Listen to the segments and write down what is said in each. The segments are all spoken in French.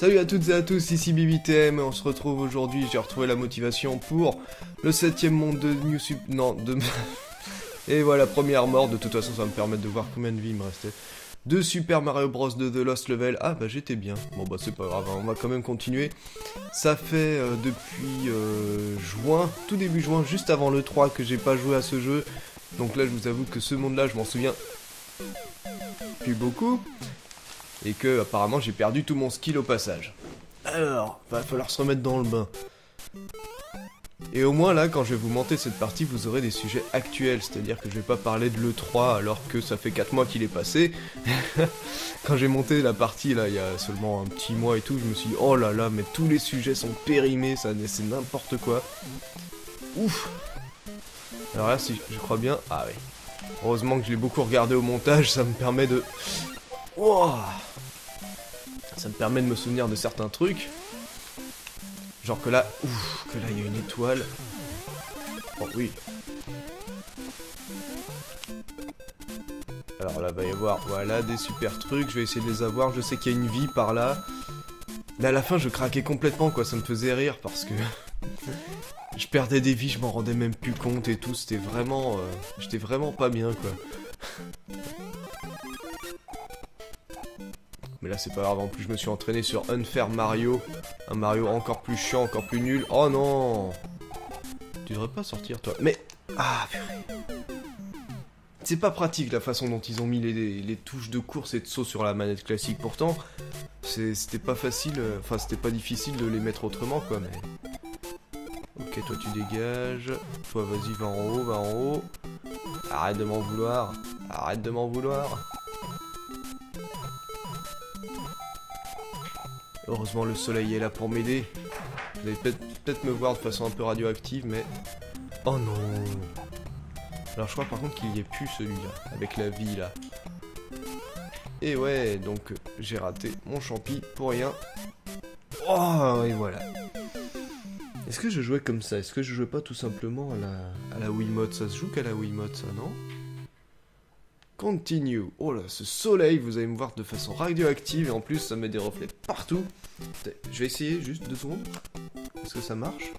Salut à toutes et à tous, ici BBTM et on se retrouve aujourd'hui, j'ai retrouvé la motivation pour le septième monde de New Sup... Non, de... et voilà, première mort, de toute façon ça va me permettre de voir combien de vie il me restait. De Super Mario Bros de The Lost Level, ah bah j'étais bien, bon bah c'est pas grave, hein, on va quand même continuer. Ça fait euh, depuis euh, juin, tout début juin, juste avant le 3 que j'ai pas joué à ce jeu. Donc là je vous avoue que ce monde là je m'en souviens plus beaucoup et que apparemment j'ai perdu tout mon skill au passage. Alors, va falloir se remettre dans le bain. Et au moins là, quand je vais vous monter cette partie, vous aurez des sujets actuels, c'est-à-dire que je vais pas parler de l'E3 alors que ça fait 4 mois qu'il est passé. quand j'ai monté la partie là, il y a seulement un petit mois et tout, je me suis dit, oh là là, mais tous les sujets sont périmés, ça c'est n'importe quoi. Ouf Alors là, si je crois bien, ah oui. Heureusement que je l'ai beaucoup regardé au montage, ça me permet de... Ça me permet de me souvenir de certains trucs. Genre que là, ouf, que là il y a une étoile. Oh oui. Alors là va y avoir, voilà, des super trucs, je vais essayer de les avoir, je sais qu'il y a une vie par là. Mais à la fin je craquais complètement quoi, ça me faisait rire parce que... je perdais des vies, je m'en rendais même plus compte et tout, c'était vraiment... Euh, j'étais vraiment pas bien quoi. Là, c'est pas grave. En plus, je me suis entraîné sur Unfair Mario. Un Mario encore plus chiant, encore plus nul. Oh non Tu devrais pas sortir, toi. Mais... Ah. C'est pas pratique la façon dont ils ont mis les, touches de course et de saut sur la manette classique. Pourtant, c'était pas facile... Euh, enfin, c'était pas difficile de les mettre autrement, quoi, mais... Ok, toi, tu dégages. Toi, vas-y, va en haut, va en haut. Arrête de m'en vouloir. Arrête de m'en vouloir. Heureusement le soleil est là pour m'aider. Vous allez peut-être me voir de façon un peu radioactive, mais... Oh non Alors je crois par contre qu'il y ait plus celui-là, avec la vie là. Et ouais, donc j'ai raté mon champi pour rien. Oh, et voilà. Est-ce que je jouais comme ça? Est-ce que je jouais pas tout simplement à la, à la Wiimote? Ça se joue qu'à la Wiimote, ça, non? Continue. Oh là, ce soleil, vous allez me voir de façon radioactive et en plus ça met des reflets partout. Je vais essayer juste deux secondes. Est-ce que ça marche?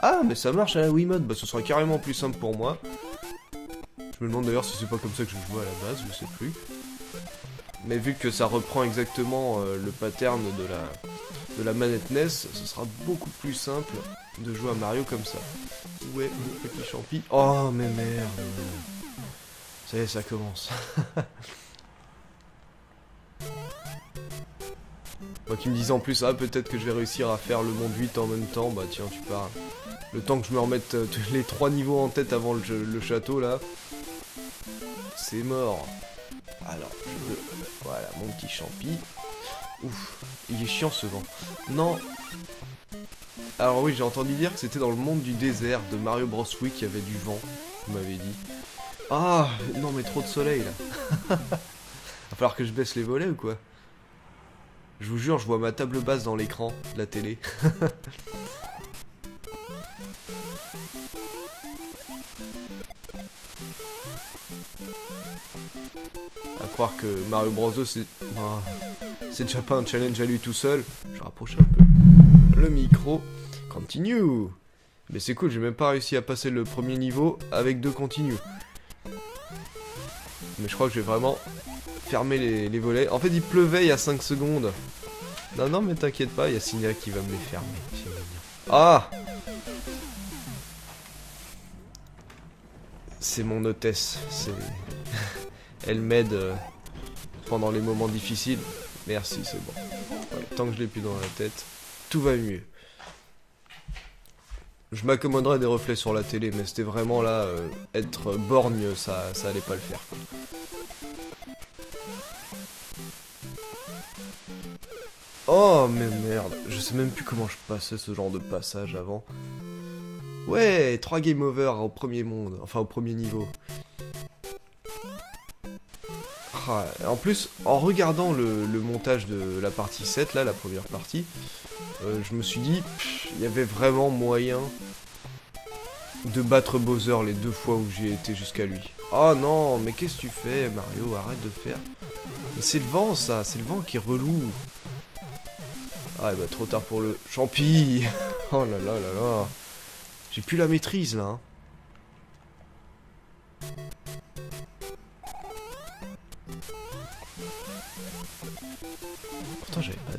Ah, mais ça marche à la Wiimote. Bah, ce sera carrément plus simple pour moi. Je me demande d'ailleurs si c'est pas comme ça que je joue à la base, je sais plus. Mais vu que ça reprend exactement euh, le pattern de la, de la manette NES, ce sera beaucoup plus simple de jouer à Mario comme ça. Où est le petit champi Oh, mais merde ça y est, ça commence. Moi qui me disais en plus, ah peut-être que je vais réussir à faire le monde 8 en même temps, bah tiens, tu parles. Le temps que je me remette euh, les trois niveaux en tête avant le, château là, c'est mort. Alors, je veux... Voilà, mon petit champi. Ouf, il est chiant ce vent. Non Alors oui, j'ai entendu dire que c'était dans le monde du désert de Mario Bros. Wii qu'il y avait du vent, vous m'avez dit. Ah, non mais trop de soleil là. Va falloir que je baisse les volets ou quoi? Je vous jure, je vois ma table basse dans l'écran de la télé. à croire que Mario Bros c'est... Ah, c'est déjà pas un challenge à lui tout seul. Je rapproche un peu le micro. Continue Mais c'est cool, j'ai même pas réussi à passer le premier niveau avec deux continues. Mais je crois que je vais vraiment fermer les, volets. En fait, il pleuvait il y a 5 secondes. Non, non, mais t'inquiète pas, il y a qui va me les fermer. Ah C'est mon hôtesse. Elle m'aide euh, pendant les moments difficiles. Merci, c'est bon. tant que je l'ai plus dans la tête, tout va mieux. Je m'accommoderais des reflets sur la télé, mais c'était vraiment là, euh, être borgne, ça, ça allait pas le faire. Oh, mais merde, je sais même plus comment je passais ce genre de passage avant. Ouais, 3 game over au premier monde, enfin au premier niveau. En plus, en regardant le, montage de la partie 7, là, la première partie, euh, je me suis dit, il y avait vraiment moyen de battre Bowser les deux fois où j'ai été jusqu'à lui. Oh non, mais qu'est-ce que tu fais, Mario? Arrête de faire. C'est le vent, ça, c'est le vent qui est relou. Ah bah trop tard pour le champi Oh là là là là J'ai plus la maîtrise là hein.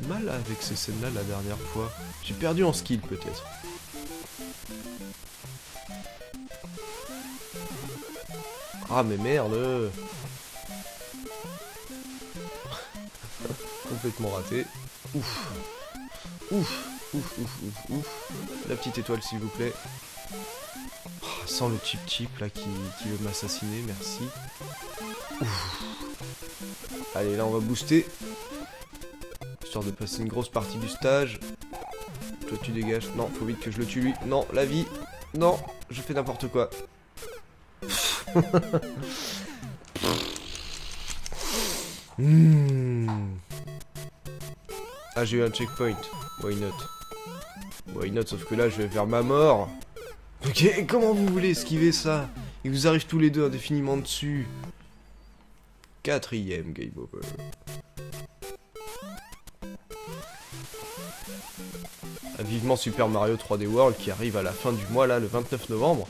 Mal avec ces scènes là la dernière fois. J'ai perdu en skill peut-être. Ah mais merde Complètement raté. Ouf. Ouf. Ouf, ouf, ouf. La petite étoile s'il vous plaît. Oh, sans le chip chip là qui, veut m'assassiner, merci. Allez là on va booster. Histoire de passer une grosse partie du stage. Toi tu dégages. Non, faut vite que je le tue lui. Non, la vie. Non, je fais n'importe quoi. Hmm. Ah, j'ai eu un checkpoint. Why not? Why not? Sauf que là, je vais vers ma mort. Ok, comment vous voulez esquiver ça? Il vous arrive tous les deux indéfiniment dessus. Quatrième game over. Vivement Super Mario 3D World qui arrive à la fin du mois là, le 29 novembre.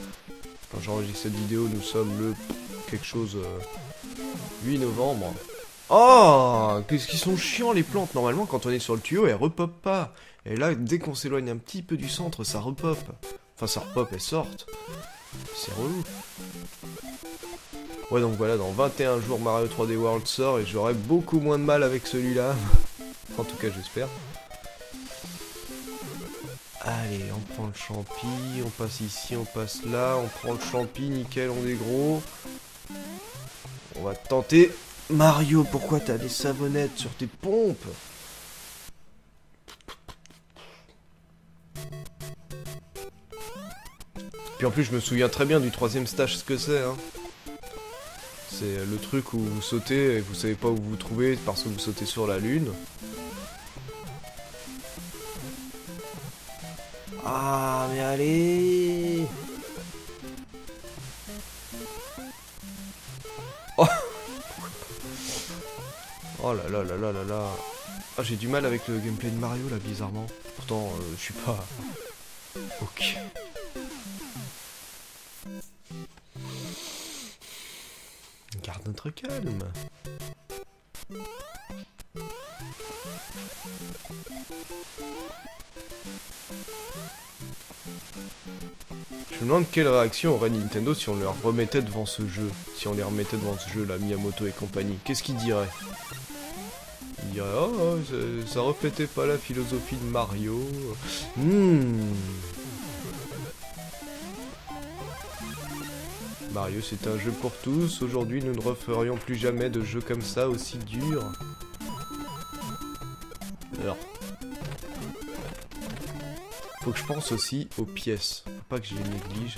Quand j'enregistre cette vidéo, nous sommes le quelque chose 8 euh, novembre. Oh Qu'est-ce qu'ils sont chiants les plantes Normalement quand on est sur le tuyau elles repop pas. Et là dès qu'on s'éloigne un petit peu du centre ça repop. Enfin ça repop, elles sortent. C'est relou. Ouais donc voilà, dans 21 jours Mario 3D World sort et j'aurai beaucoup moins de mal avec celui-là. en tout cas j'espère. Allez, on prend le champi, on passe ici, on passe là, on prend le champi, nickel, on est gros. On va tenter. Mario, pourquoi t'as des savonnettes sur tes pompes? Puis en plus, je me souviens très bien du troisième stage, ce que c'est. Hein. C'est le truc où vous sautez et vous savez pas où vous vous trouvez parce que vous sautez sur la lune. Ah, mais allez Oh Oh là là là là là là Ah, j'ai du mal avec le gameplay de Mario, là, bizarrement. Pourtant, euh, je suis pas... Ok. Garde notre calme. Demande quelle réaction aurait Nintendo si on leur remettait devant ce jeu. Si on les remettait devant ce jeu, la Miyamoto et compagnie. Qu'est-ce qu'ils diraient? Ils diraient Oh, oh ça, reflétait pas la philosophie de Mario. Hmm. Mario, c'est un jeu pour tous. Aujourd'hui, nous ne referions plus jamais de jeux comme ça aussi durs. Alors, faut que je pense aussi aux pièces. Pas que je les néglige.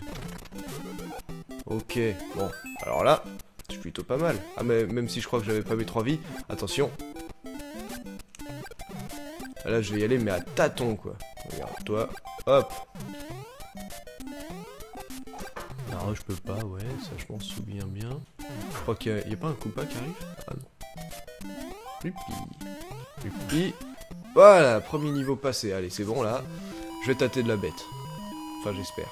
Ok, bon. Alors là, je suis plutôt pas mal. Ah, mais même si je crois que j'avais pas mes trois vies, attention. Là, je vais y aller, mais à tâtons, quoi. Regarde, toi. Hop. Non, je peux pas, ouais, ça je m'en souviens bien. Je crois qu'il y, a pas un Koopa qui arrive? Ah non. Plupi. Voilà, premier niveau passé. Allez, c'est bon là. Je vais tâter de la bête. Enfin, j'espère.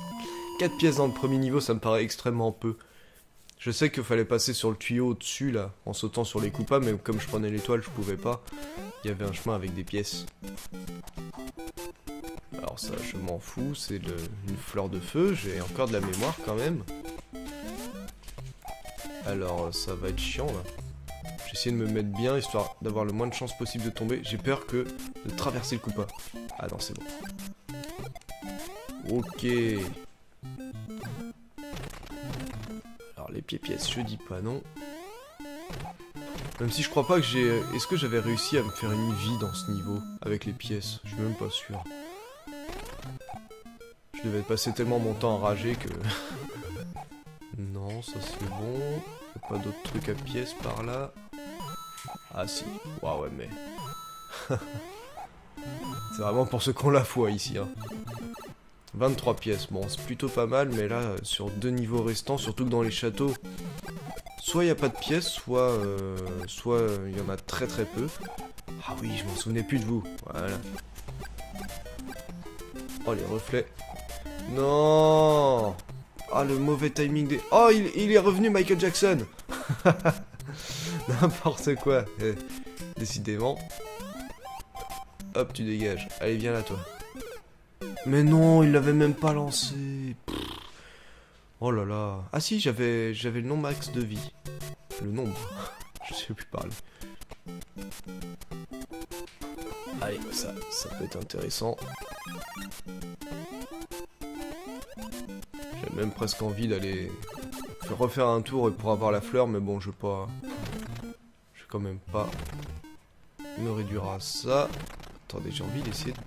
4 pièces dans le premier niveau, ça me paraît extrêmement peu. Je sais qu'il fallait passer sur le tuyau au-dessus, là, en sautant sur les coupas, mais comme je prenais l'étoile, je pouvais pas. Il y avait un chemin avec des pièces. Alors ça, je m'en fous, c'est une fleur de feu, j'ai encore de la mémoire quand même. Alors, ça va être chiant, là. J'essaie de me mettre bien, histoire d'avoir le moins de chances possible de tomber. J'ai peur que de traverser le coupa. Ah non, c'est bon. Ok. Alors, les pieds-pièces, je dis pas non. Même si je crois pas que j'ai... Est-ce que j'avais réussi à me faire une vie dans ce niveau avec les pièces? Je suis même pas sûr. Je devais passer tellement mon temps enragé que... non, ça c'est bon. pas d'autres trucs à pièces par là? Ah si. Waouh, ouais, mais... c'est vraiment pour ceux qui ont la foi ici. Hein. 23 pièces, bon c'est plutôt pas mal, mais là, sur deux niveaux restants, surtout que dans les châteaux, soit il n'y a pas de pièces, soit euh, soit il y en a très très peu. Ah oui, je m'en souvenais plus de vous. Voilà. Oh, les reflets. Non Ah, le mauvais timing des... Oh, il, il est revenu Michael Jackson N'importe quoi. Eh, décidément. Hop, tu dégages. Allez, viens là, toi. Mais non, il l'avait même pas lancé. Oh là là. Ah si, j'avais j'avais le nom max de vie. Le nombre. Je sais plus parler. Allez, ça, ça peut être intéressant. J'ai même presque envie d'aller refaire un tour pour avoir la fleur, mais bon, je vais pas... Je vais quand même pas me réduire à ça. Attendez, j'ai envie d'essayer de...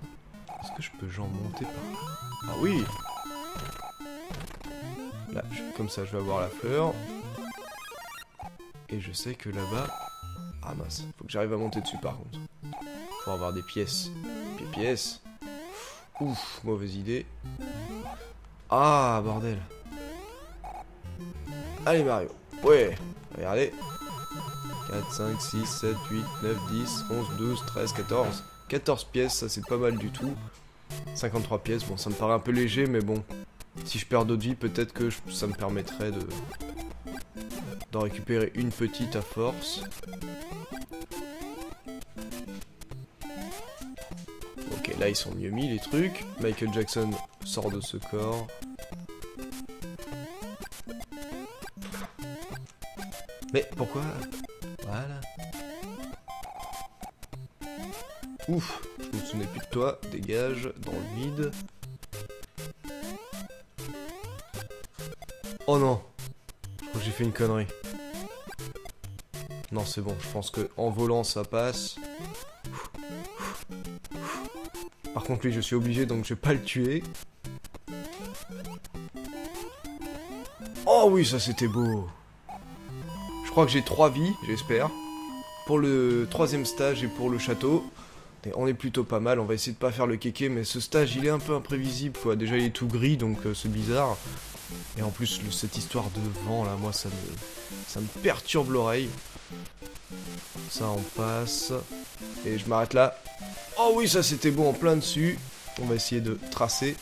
Est-ce que je peux genre monter par... Ah oui Là, comme ça, je vais avoir la fleur. Et je sais que là-bas... Ah mince, faut que j'arrive à monter dessus par contre. Pour avoir des pièces. Des pièces. Ouf, mauvaise idée. Ah, bordel. Allez Mario. Ouais, regardez. 4, 5, 6, 7, 8, 9, 10, 11, 12, 13, 14. 14 pièces, ça c'est pas mal du tout. 53 pièces, bon ça me paraît un peu léger, mais bon. Si je perds d'autres vies, peut-être que ça me permettrait de d'en récupérer une petite à force. Ok, là ils sont mieux mis les trucs. Michael Jackson sort de ce corps. Mais pourquoi Ouf, je me souvenais plus de toi. Dégage dans le vide. Oh non j'ai fait une connerie. Non, c'est bon, je pense que en volant ça passe. Par contre, lui, je suis obligé donc je vais pas le tuer. Oh oui, ça c'était beau. Je crois que j'ai trois vies, j'espère. Pour le troisième stage et pour le château. On est plutôt pas mal, on va essayer de pas faire le kéké, mais ce stage il est un peu imprévisible. Déjà il est tout gris donc euh, c'est bizarre. Et en plus, cette histoire de vent, là, moi, ça me, ça me perturbe l'oreille. Ça, on passe. Et je m'arrête là. Oh oui, ça, c'était bon, en plein dessus. On va essayer de tracer.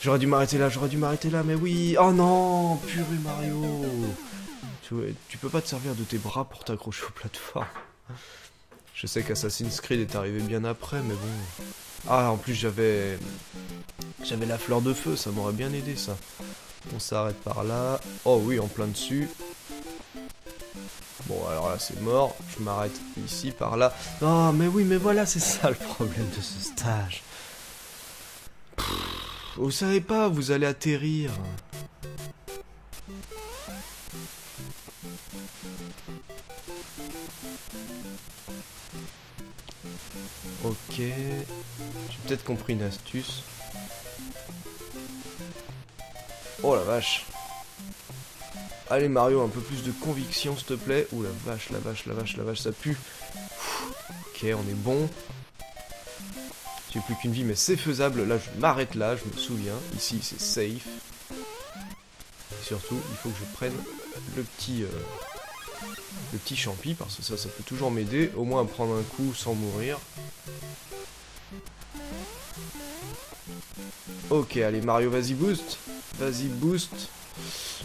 J'aurais dû m'arrêter là, j'aurais dû m'arrêter là, mais oui. Oh non, purée Mario. Tu, tu peux pas te servir de tes bras pour t'accrocher aux plateformes. Je sais qu'Assassin's Creed est arrivé bien après, mais bon. Ah, en plus, j'avais... J'avais la fleur de feu, ça m'aurait bien aidé, ça. On s'arrête par là. Oh oui, en plein dessus. Bon, alors là, c'est mort. Je m'arrête ici, par là. Oh, mais oui, mais voilà, c'est ça le problème de ce stage. vous savez pas, vous allez atterrir. Ok. J'ai peut-être compris une astuce. Oh la vache. Allez Mario, un peu plus de conviction s'il te plaît. Ouh la vache, la vache, la vache, la vache, ça pue. Ok, on est bon. J'ai plus qu'une vie, mais c'est faisable. Là, je m'arrête là, je me souviens. Ici, c'est safe. Et surtout, il faut que je prenne le petit... Euh, le petit champi, parce que ça, ça peut toujours m'aider. Au moins à prendre un coup sans mourir. Ok, allez Mario, vas-y, boost. Vas-y, boost.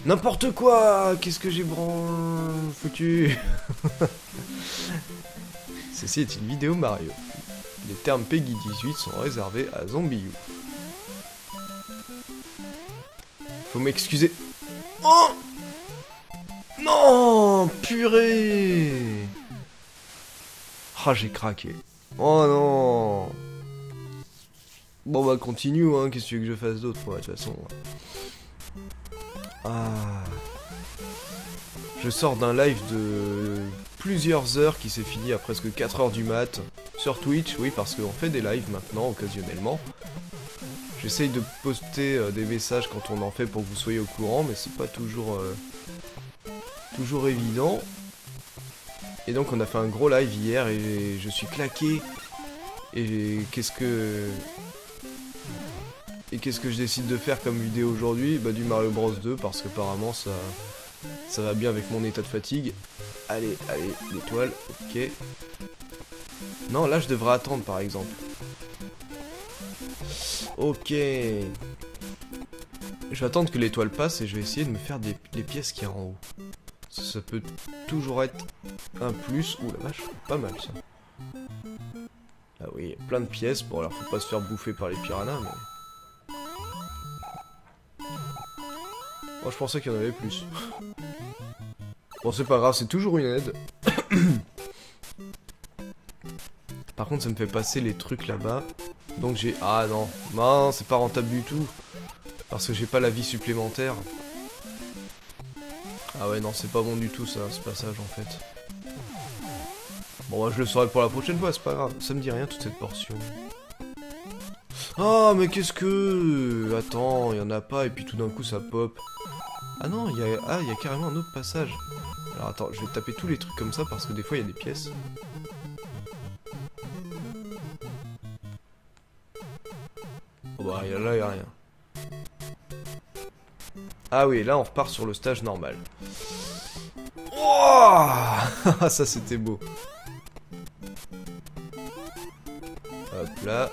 N'importe quoi Qu'est-ce que j'ai foutu Ceci est une vidéo Mario. Les termes Peggy 18 sont réservés à Zombie Faut m'excuser. Oh Non Purée Ah, j'ai craqué. Oh non Bon bah continue, hein, qu'est-ce que tu veux que je fasse d'autre, de toute façon? Ah. Je sors d'un live de plusieurs heures qui s'est fini à presque 4 heures du mat. Sur Twitch, oui, parce qu'on fait des lives maintenant, occasionnellement. J'essaye de poster euh, des messages quand on en fait pour que vous soyez au courant, mais c'est pas toujours... Euh, toujours évident. Et donc on a fait un gros live hier et je suis claqué. Et qu'est-ce que... Et qu'est-ce que je décide de faire comme vidéo aujourd'hui? Bah du Mario Bros 2 parce qu'apparemment ça, ça va bien avec mon état de fatigue. Allez, allez, l'étoile, ok. Non, là, je devrais attendre, par exemple. Ok. Je vais attendre que l'étoile passe et je vais essayer de me faire des, pièces qui y a en haut. Ça peut toujours être un plus. Ouh la vache, pas mal ça. Ah oui, plein de pièces. Bon alors faut pas se faire bouffer par les piranhas, mais... Moi je pensais qu'il y en avait plus. Bon c'est pas grave, c'est toujours une aide. Par contre ça me fait passer les trucs là-bas. Donc j'ai... Ah non, non c'est pas rentable du tout. Parce que j'ai pas la vie supplémentaire. Ah ouais, non, c'est pas bon du tout ça, ce passage en fait. Bon, bah, je le saurai pour la prochaine fois, c'est pas grave. Ça me dit rien toute cette portion. Ah, mais qu'est-ce que... Attends, il y en a pas, et puis tout d'un coup ça pop. Ah non, il y a... Ah, y a carrément un autre passage. Alors attends, je vais taper tous les trucs comme ça parce que des fois il y a des pièces. Oh bah là, il a rien. Ah oui, là on repart sur le stage normal. Oh Ça c'était beau. Hop là.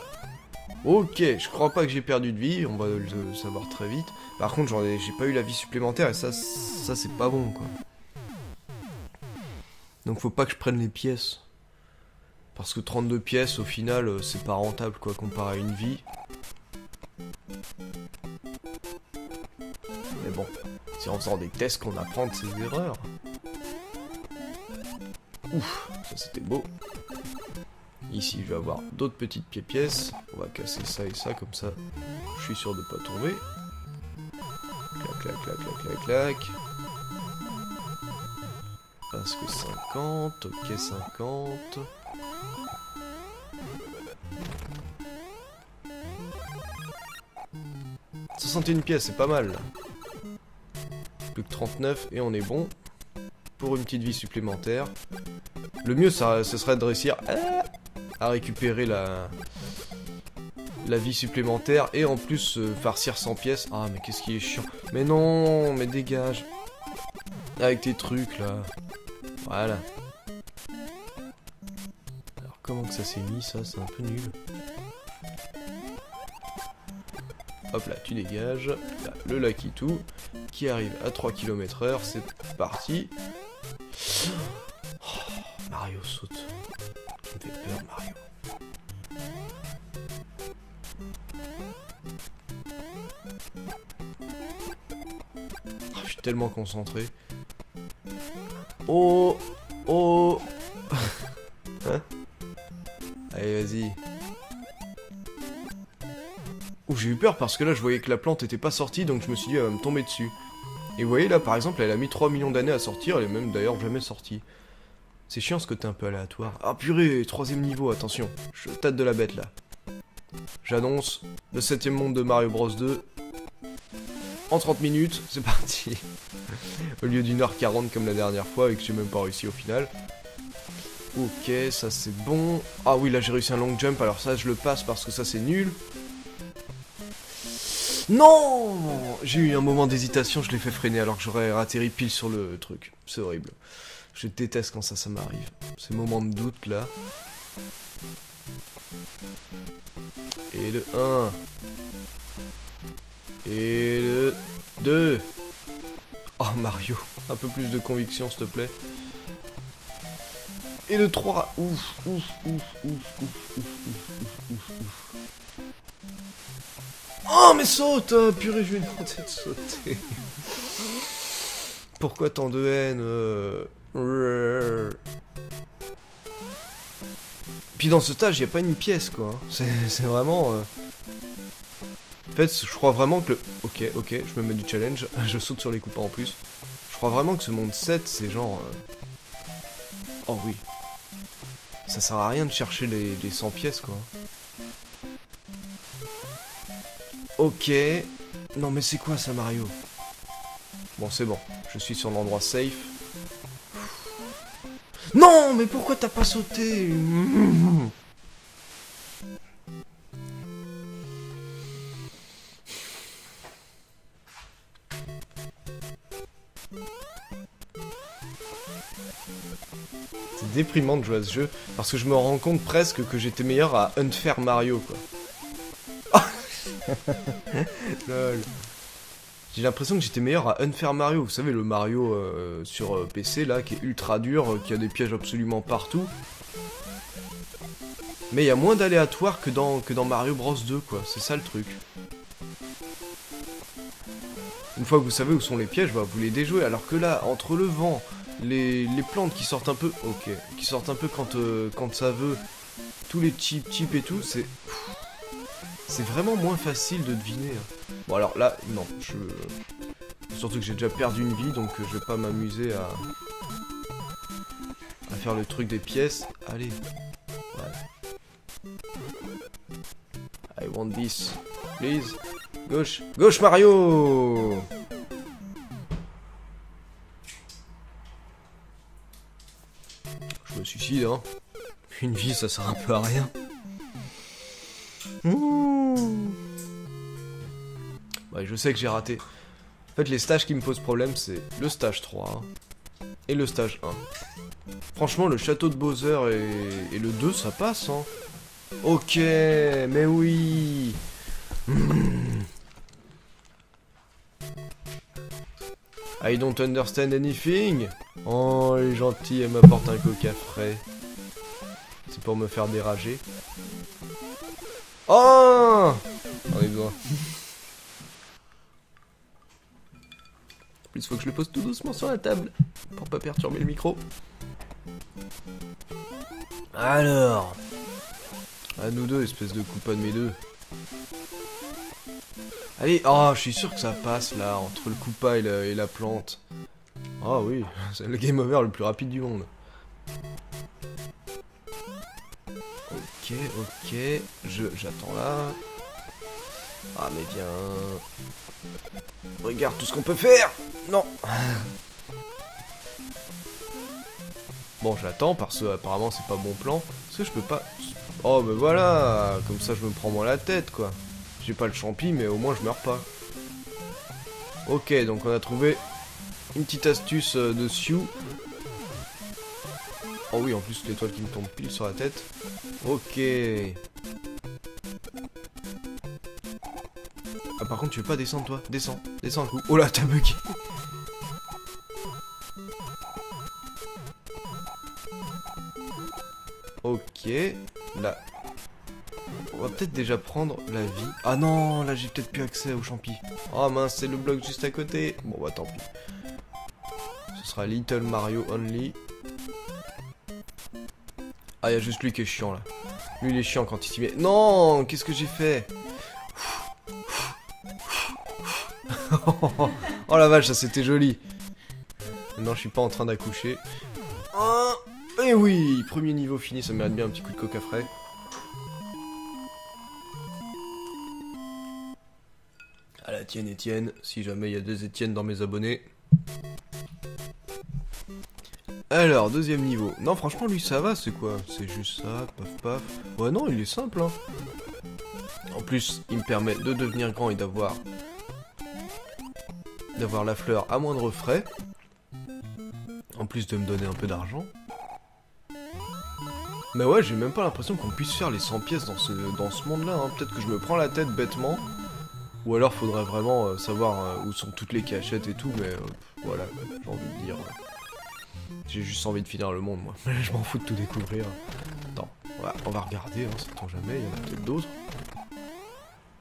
Ok, je crois pas que j'ai perdu de vie, on va le savoir très vite. Par contre, j'ai pas eu la vie supplémentaire et ça, ça c'est pas bon quoi. Donc faut pas que je prenne les pièces. Parce que 32 pièces, au final, euh, c'est pas rentable quoi comparé à une vie. Mais bon, c'est en faisant des tests qu'on apprend de ses erreurs. Ouf, ça c'était beau. Ici, je vais avoir d'autres petites pièces. On va casser ça et ça, comme ça, je suis sûr de pas tomber. Clac, clac, clac, clac, clac, clac. Parce que 50, ok, 50. 61 pièces, c'est pas mal. Plus que 39 et on est bon. Pour une petite vie supplémentaire. Le mieux, ça, ce serait de réussir à récupérer la, vie supplémentaire et en plus euh, farcir 100 pièces. Ah, mais qu'est-ce qui est chiant. Mais non, mais dégage. Avec tes trucs, là. Voilà. Alors, comment que ça s'est mis, ça? C'est un peu nul. Hop là, tu dégages. Le Lakitu qui arrive à 3 km heure. C'est parti. Tellement concentré. Oh Oh Hein Allez, vas-y. j'ai eu peur parce que là, je voyais que la plante était pas sortie, donc je me suis dit, elle va me tomber dessus. Et vous voyez, là, par exemple, elle a mis 3 millions d'années à sortir, elle est même d'ailleurs jamais sortie. C'est chiant ce côté un peu aléatoire. Ah purée, troisième niveau, attention. Je tâte de la bête, là. J'annonce le septième monde de Mario Bros 2. En 30 minutes, c'est parti. au lieu d'une heure 40 comme la dernière fois et que j'ai même pas réussi au final. Ok, ça c'est bon. Ah oui, là j'ai réussi un long jump, alors ça je le passe parce que ça c'est nul. Non J'ai eu un moment d'hésitation, je l'ai fait freiner alors que j'aurais atterri pile sur le truc. C'est horrible. Je déteste quand ça, ça m'arrive. Ces moments de doute là. Et le 1. Et le 2. Oh Mario, un peu plus de conviction s'il te plaît. Et le 3. Ouf, ouf, ouf, ouf, ouf, ouf, ouf, ouf, ouf. Oh, mais saute hein, Purée, je ai demandé de sauter. Pourquoi tant de haine euh... Puis dans ce stage, il n'y a pas une pièce, quoi. C'est vraiment... Euh... Fait, je crois vraiment que le... Ok, ok, je me mets du challenge. je saute sur les coupes en plus. Je crois vraiment que ce monde 7, c'est genre... Euh... Oh oui. Ça sert à rien de chercher les, les 100 pièces, quoi. Ok. Non mais c'est quoi ça Mario? Bon c'est bon, je suis sur l'endroit safe. Non mais pourquoi t'as pas sauté? déprimant de jouer à ce jeu, parce que je me rends compte presque que j'étais meilleur à Unfair Mario, quoi. Lol. J'ai l'impression que j'étais meilleur à Unfair Mario, vous savez, le Mario euh, sur euh, PC, là, qui est ultra dur, euh, qui a des pièges absolument partout. Mais il y a moins d'aléatoires que dans, que dans Mario Bros 2, quoi, c'est ça le truc. Une fois que vous savez où sont les pièges, bah, vous les déjouez, alors que là, entre le vent, les, plantes qui sortent un peu... Ok, qui sortent un peu quand, quand ça veut, tous les chips, chips et tout, c'est... C'est vraiment moins facile de deviner. Hein. Bon alors là, non, je... Surtout que j'ai déjà perdu une vie, donc euh, je vais pas m'amuser à... à faire le truc des pièces. Allez. Voilà. I want this. Please. Gauche. Gauche Mario Une vie, ça sert un peu à rien. Mmh. Ouais, je sais que j'ai raté. En fait, les stages qui me posent problème, c'est le stage 3 et le stage 1. Franchement, le château de Bowser et, le 2, ça passe, hein. Ok, mais oui. Mmh. I don't understand anything. Oh, il est gentil, elle m'apporte un coca frais. Pour me faire dérager. Oh On est besoin. Plus, faut que je le pose tout doucement sur la table pour pas perturber le micro. Alors. À nous deux, espèce de coupa de mes deux. Allez, oh, je suis sûr que ça passe là, entre le coupa et et la plante. Ah oui, c'est le game over le plus rapide du monde. Ok, ok. Je, j'attends là. Ah mais viens. Regarde tout ce qu'on peut faire Non Bon, j'attends parce que apparemment c'est pas bon plan. Est-ce que je peux pas... Oh bah voilà Comme ça je me prends moins la tête quoi. J'ai pas le champi mais au moins je meurs pas. Ok, donc on a trouvé une petite astuce euh, de Sioux Oh oui, en plus l'étoile qui me tombe pile sur la tête. Ok. Ah par contre tu veux pas descendre toi? Descends, descends un coup. Oh là t'as bugué Ok. Là. On va peut-être déjà prendre la vie. Ah non, là j'ai peut-être plus accès au champi. Oh mince, c'est le bloc juste à côté. Bon bah tant pis. Ce sera Little Mario Only. Ah, y a juste lui qui est chiant là. Lui, il est chiant quand il s'y met. Non Qu'est-ce que j'ai fait? Oh la vache, ça c'était joli. Non, je suis pas en train d'accoucher. Oh, et oui Premier niveau fini, ça mérite bien un petit coup de coca frais. À la tienne, Étienne, si jamais il y a deux Étienne dans mes abonnés. Alors, deuxième niveau. Non, franchement, lui, ça va, c'est quoi? C'est juste ça, paf paf. Ouais, non, il est simple, hein. En plus, il me permet de devenir grand et d'avoir... D'avoir la fleur à moindre frais. En plus de me donner un peu d'argent. Mais ouais, j'ai même pas l'impression qu'on puisse faire les 100 pièces dans ce, monde-là. Hein. Peut-être que je me prends la tête bêtement. Ou alors faudrait vraiment euh, savoir euh, où sont toutes les cachettes et tout, mais euh, voilà, j'ai envie de dire... J'ai juste envie de finir le monde, moi. je m'en fous de tout découvrir. Attends, on va regarder, hein, ça jamais, il y en a peut-être d'autres.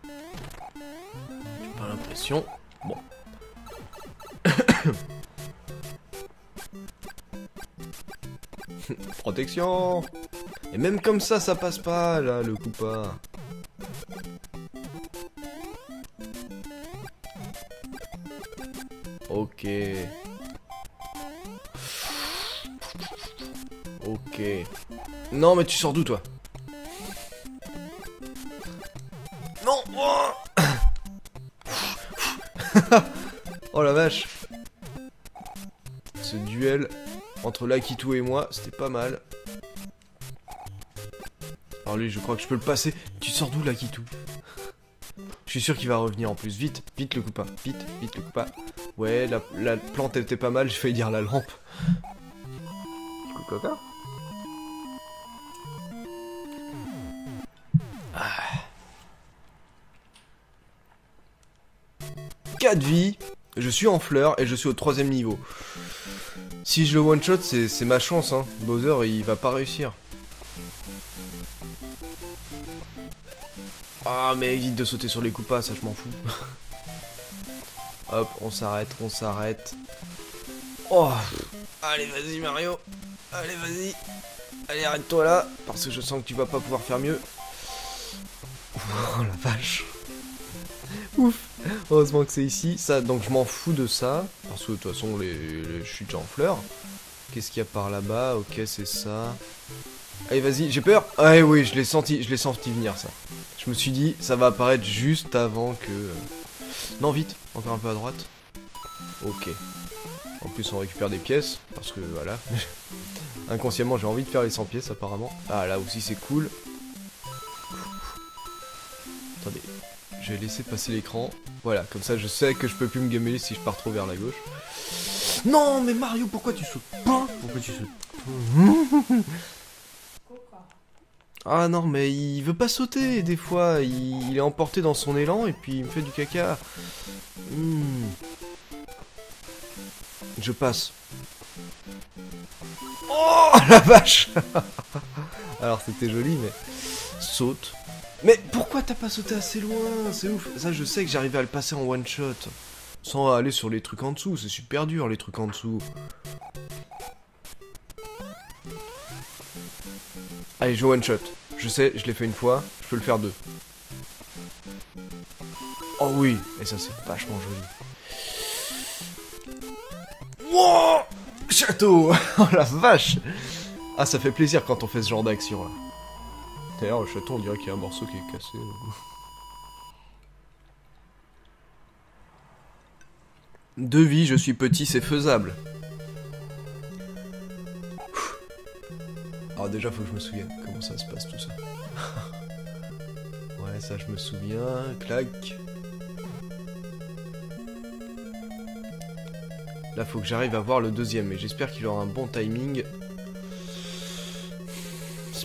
J'ai pas l'impression. Bon. Protection Et même comme ça, ça passe pas, là, le coup pas. Ok. Ok. Non, mais tu sors d'où, toi? Non oh, oh la vache Ce duel entre Lakitu et moi, c'était pas mal. Alors lui, je crois que je peux le passer. Tu sors d'où, Lakitu? Je suis sûr qu'il va revenir en plus. Vite, vite le coupa. Vite, vite le coupa. Ouais, la, la plante était pas mal, j'ai failli dire la lampe. 4 vies, je suis en fleur et je suis au troisième niveau. Si je le one shot, c'est ma chance, hein. Bowser, il va pas réussir. Ah, mais évite de sauter sur les coupas, ça je m'en fous. Hop, on s'arrête, on s'arrête. Oh Allez, vas-y Mario Allez, vas-y Allez, arrête-toi là, parce que je sens que tu vas pas pouvoir faire mieux. Oh la vache Heureusement que c'est ici. Ça, donc je m'en fous de ça. Parce que de toute façon, les, les je suis déjà en fleurs. Qu'est-ce qu'il y a par là-bas? Ok, c'est ça. Allez, vas-y, j'ai peur. Ah oui, je l'ai senti, je l'ai senti venir ça. Je me suis dit, ça va apparaître juste avant que. Euh, non, vite, encore un peu à droite. Ok. En plus, on récupère des pièces parce que voilà. Inconsciemment, j'ai envie de faire les 100 pièces apparemment. Ah là aussi, c'est cool. Attendez, je vais laisser passer l'écran. Voilà, comme ça je sais que je peux plus me gameler si je pars trop vers la gauche. Non, mais Mario, pourquoi tu sautes pas? Pourquoi tu sautes Ah non, mais il veut pas sauter des fois. Il, est emporté dans son élan et puis il me fait du caca. Hmm. Je passe. Oh la vache Alors c'était joli, mais saute. Mais pourquoi t'as pas sauté assez loin? C'est ouf. Ça, je sais que j'arrivais à le passer en one shot. Sans aller sur les trucs en dessous. C'est super dur, les trucs en dessous. Allez, je one shot. Je sais, je l'ai fait une fois. Je peux le faire deux. Oh oui Et ça, c'est vachement joli. Wow Château Oh la vache Ah, ça fait plaisir quand on fait ce genre d'action, là. D'ailleurs, le château, on dirait qu'il y a un morceau qui est cassé. Deux vies, je suis petit, c'est faisable. Alors déjà, faut que je me souvienne comment ça se passe tout ça. ouais, ça je me souviens. Clac. Là, faut que j'arrive à voir le deuxième, mais j'espère qu'il aura un bon timing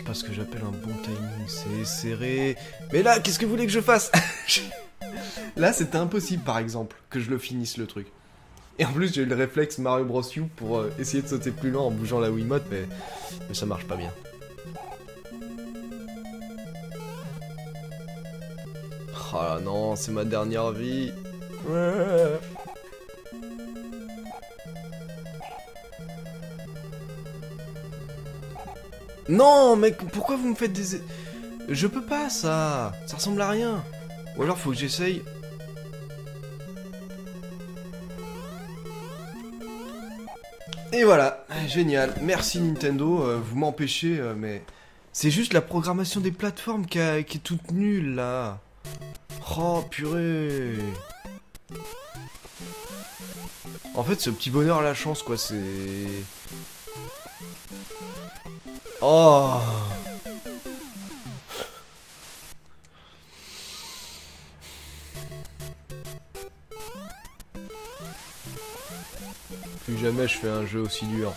pas ce que j'appelle un bon timing, c'est serré. Mais là, qu'est-ce que vous voulez que je fasse Là, c'était impossible, par exemple, que je le finisse le truc. Et en plus, j'ai eu le réflexe Mario Bros U pour euh, essayer de sauter plus loin en bougeant la Wiimote, mais, mais ça marche pas bien. Oh non, c'est ma dernière vie. Non, mec, pourquoi vous me faites des... Je peux pas, ça. Ça ressemble à rien. Ou alors, faut que j'essaye... Et voilà, génial. Merci Nintendo, euh, vous m'empêchez, euh, mais... C'est juste la programmation des plateformes qui, qui est toute nulle, là. Oh, purée. En fait, ce petit bonheur à la chance, quoi, c'est... Oh Plus jamais je fais un jeu aussi dur.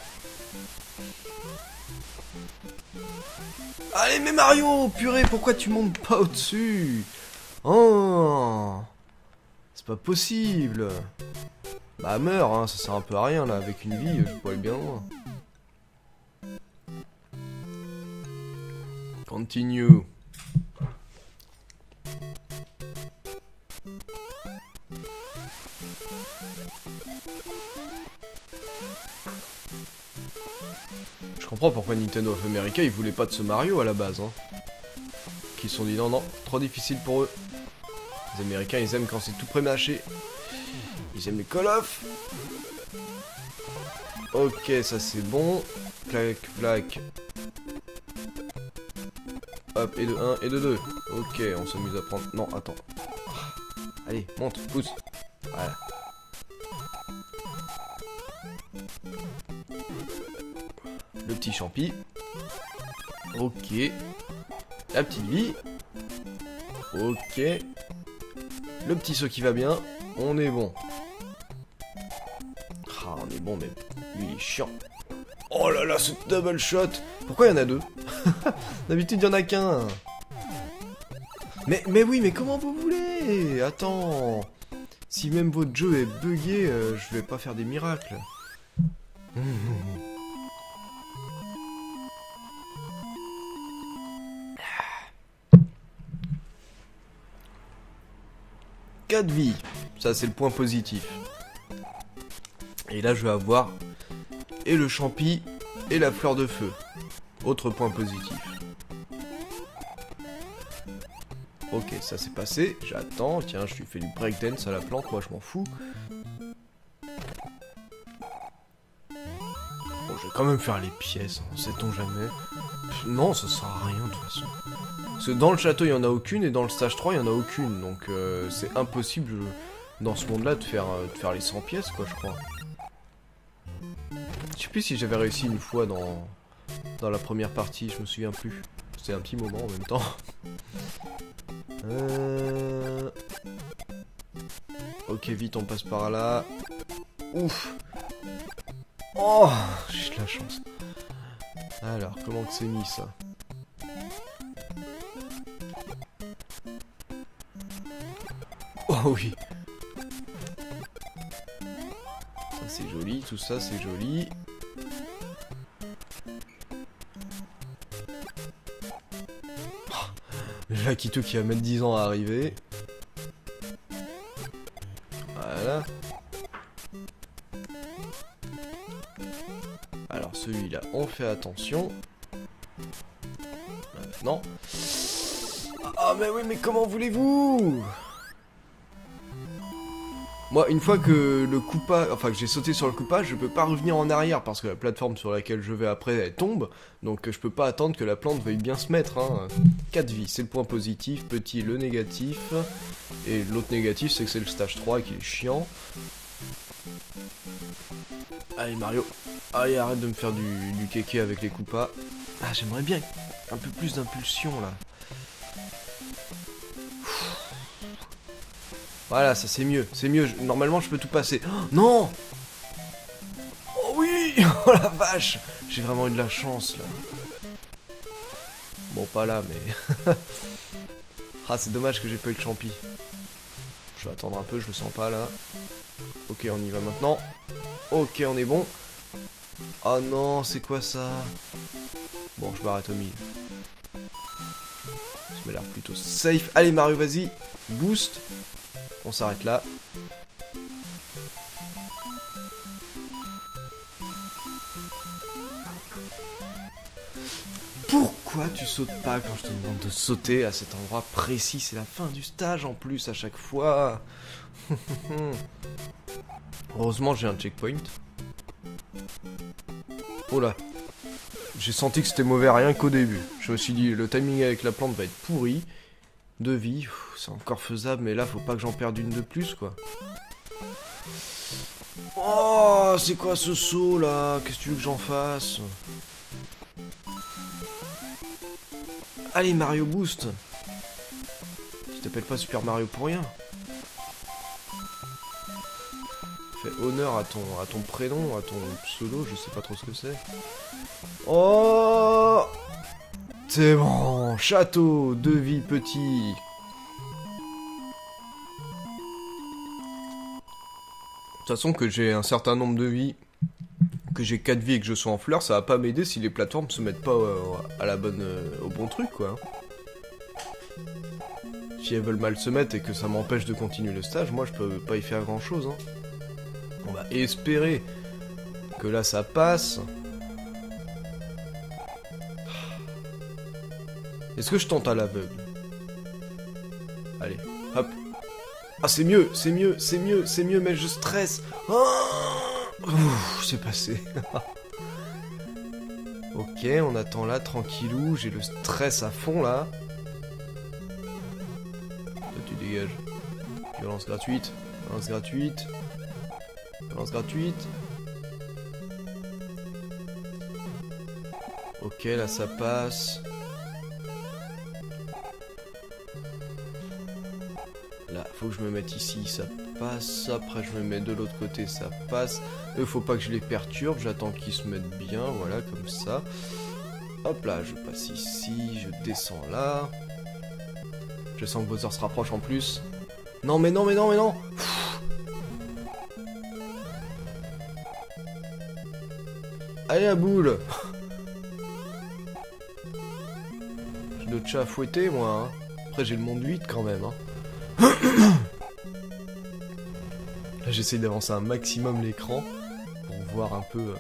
Allez mais Mario Purée, pourquoi tu montes pas au-dessus? Oh C'est pas possible Bah meurs, hein, ça sert un peu à rien là, avec une vie, je aller bien loin. Continue. Je comprends pourquoi Nintendo of America ils voulaient pas de ce Mario à la base hein. Se sont dit non non, trop difficile pour eux. Les Américains ils aiment quand c'est tout pré-mâché. Ils aiment les Call of. Ok, ça c'est bon. Clac, clac. Hop, et de 1 et de 2. Ok, on s'amuse à prendre... Non, attends. Allez, monte, pousse. Voilà. Le petit champi. Ok. La petite vie. Ok. Le petit saut qui va bien. On est bon. Ah, on est bon, mais lui, il est chiant. Oh là là, ce double shot Pourquoi il y en a deux? D'habitude, il y en a qu'un. Mais, mais oui, mais comment vous voulez? Attends. Si même votre jeu est buggé, euh, je vais pas faire des miracles. 4 vies. Ça, c'est le point positif. Et là, je vais avoir et le champi et la fleur de feu. Autre point positif. Ok, ça s'est passé. J'attends. Tiens, je lui fais du breakdance à la plante. Moi, je m'en fous. Bon, je vais quand même faire les pièces. Hein, Sait-on jamais? Non, ça sert à rien de toute façon. Parce que dans le château, il y en a aucune. Et dans le stage 3, il y en a aucune. Donc, euh, c'est impossible dans ce monde-là de faire, euh, de faire les 100 pièces, quoi, je crois. Je sais plus si j'avais réussi une fois dans, dans la première partie, je me souviens plus. C'est un petit moment en même temps. Euh... Ok, vite, on passe par là. Ouf Oh J'ai de la chance. Alors, comment que c'est mis ça? Oh oui Ça c'est joli, tout ça c'est joli. Lakito qui va mettre 10 ans à arriver. Voilà. Alors celui-là, on fait attention. Non. Ah mais oui, mais comment voulez-vous? Moi, une fois que le coupa, enfin que j'ai sauté sur le coupage, je peux pas revenir en arrière parce que la plateforme sur laquelle je vais après tombe, donc je peux pas attendre que la plante veuille bien se mettre. Hein. 4 vies, c'est le point positif, petit le négatif, et l'autre négatif c'est que c'est le stage 3 qui est chiant. Allez Mario, allez arrête de me faire du, du kéké avec les coupas. Ah j'aimerais bien un peu plus d'impulsion là. Voilà, ça c'est mieux, c'est mieux. Normalement, je peux tout passer. Oh, non Oh oui Oh la vache J'ai vraiment eu de la chance, là. Bon, pas là, mais... ah, c'est dommage que j'ai pas eu de champi. Je vais attendre un peu, je le sens pas, là. Ok, on y va maintenant. Ok, on est bon. Oh non, c'est quoi ça? Bon, je m'arrête au milieu. Ça m'a l'air plutôt safe. Allez, Mario, vas-y. Boost. On s'arrête là. Pourquoi tu sautes pas quand je te demande de sauter à cet endroit précis? C'est la fin du stage en plus à chaque fois. Heureusement j'ai un checkpoint. Oh là. J'ai senti que c'était mauvais rien qu'au début. Je me suis dit le timing avec la plante va être pourri de vie. C'est encore faisable, mais là, faut pas que j'en perde une de plus, quoi. Oh, c'est quoi ce saut, là? Qu'est-ce que tu veux que j'en fasse? Allez, Mario Boost Tu t'appelles pas Super Mario pour rien. Fais honneur à ton, à ton prénom, à ton pseudo, je sais pas trop ce que c'est. Oh c'est bon, château, de vie petit. De toute façon, que j'ai un certain nombre de vies, que j'ai 4 vies et que je sois en fleurs, ça va pas m'aider si les plateformes se mettent pas euh, à la bonne, euh, au bon truc, quoi. Si elles veulent mal se mettre et que ça m'empêche de continuer le stage, moi je peux pas y faire grand chose. Hein. On va espérer que là ça passe. Est-ce que je tente à l'aveugle Allez, hop. Ah, c'est mieux, c'est mieux, c'est mieux, c'est mieux, mais je stresse. Oh c'est passé. ok, on attend là, tranquillou. J'ai le stress à fond, là. Toi, tu dégages. Violence gratuite. Violence gratuite. Violence gratuite. Ok, là, ça passe. Je me mette ici, ça passe. Après, je me mets de l'autre côté, ça passe. Il faut pas que je les perturbe, j'attends qu'ils se mettent bien, voilà, comme ça. Hop là, je passe ici, je descends là. Je sens que Bowser se rapproche en plus. Non mais non mais non mais non Allez la boule J'ai de chat à fouetter moi. Hein. Après j'ai le monde 8 quand même. Hein. Là j'essaye d'avancer un maximum l'écran pour voir un peu, euh,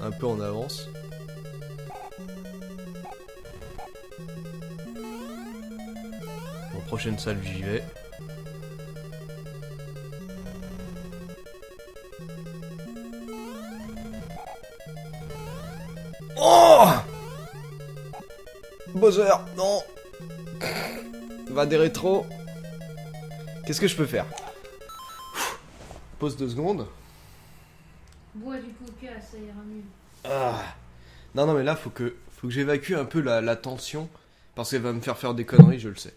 un peu en avance. Bon, prochaine salle j'y vais. Oh Bowser, non Va des rétros. Qu'est-ce que je peux faire Pause deux secondes. Bois du coca, ça ira mieux. Ah. Non, non, mais là, faut que, faut que j'évacue un peu la, la tension. Parce qu'elle va me faire faire des conneries, je le sais.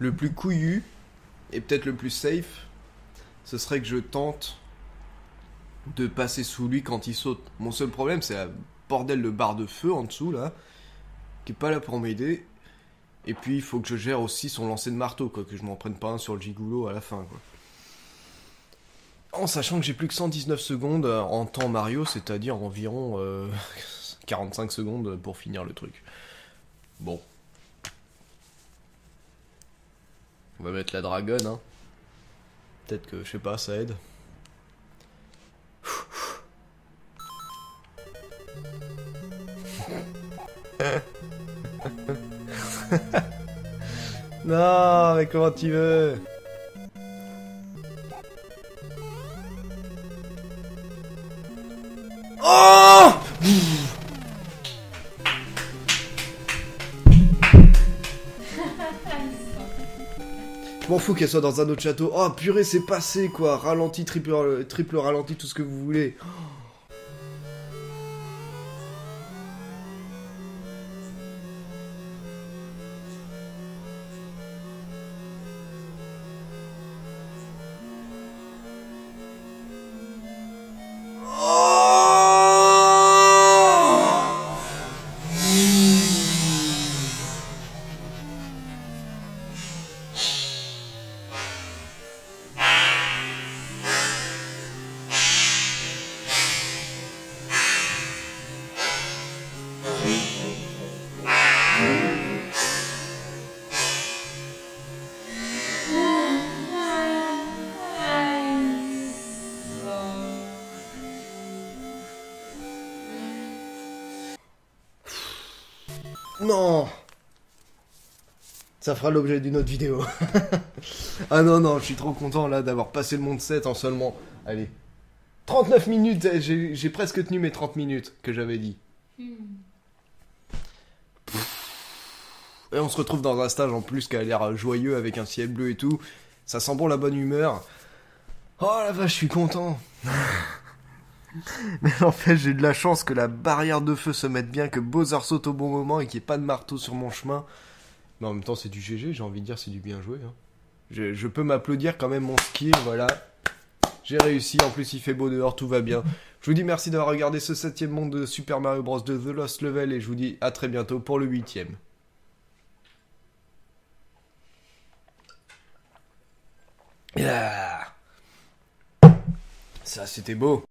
Le plus couillu, et peut-être le plus safe, ce serait que je tente de passer sous lui quand il saute. Mon seul problème, c'est la bordel de barre de feu en dessous, là, qui est pas là pour m'aider. Et puis, il faut que je gère aussi son lancer de marteau, quoi, que je m'en prenne pas un sur le gigoulot à la fin, quoi. En sachant que j'ai plus que 119 secondes en temps Mario, c'est-à-dire environ euh, 45 secondes pour finir le truc. Bon. On va mettre la dragonne, hein. Peut-être que, je sais pas, ça aide. Non, mais comment tu veux? Oh Je m'en fous qu'elle soit dans un autre château. Oh purée, c'est passé quoi. Ralenti, triple, triple ralenti, tout ce que vous voulez. Ça fera l'objet d'une autre vidéo. ah non, non, je suis trop content là d'avoir passé le monde 7 en seulement... Allez. 39 minutes eh, J'ai presque tenu mes 30 minutes que j'avais dit. Hmm. Et on se retrouve dans un stage en plus qui a l'air joyeux avec un ciel bleu et tout. Ça sent bon la bonne humeur. Oh la vache, je suis content. Mais en fait, j'ai de la chance que la barrière de feu se mette bien, que Bowser saute au bon moment et qu'il n'y ait pas de marteau sur mon chemin. Mais en même temps, c'est du GG, j'ai envie de dire, c'est du bien joué. hein. Je, peux m'applaudir quand même mon skill, voilà. J'ai réussi, en plus il fait beau dehors, tout va bien. Je vous dis merci d'avoir regardé ce septième monde de Super Mario Bros. de The Lost Level et je vous dis à très bientôt pour le huitième. Yeah. Ça, c'était beau.